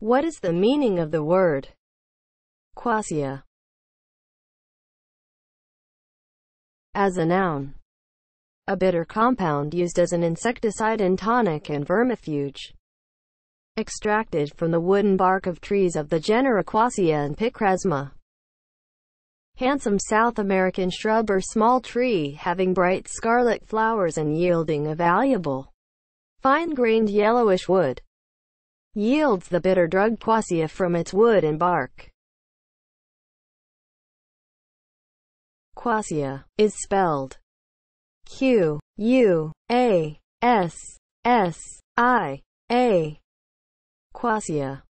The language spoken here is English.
What is the meaning of the word quassia as a noun? A bitter compound used as an insecticide and tonic and vermifuge. Extracted from the wooden bark of trees of the genera Quassia and Picrasma. Handsome South American shrub or small tree having bright scarlet flowers and yielding a valuable, fine-grained yellowish wood yields the bitter drug quassia from its wood and bark. Quassia is spelled Q U A S S I A. Quassia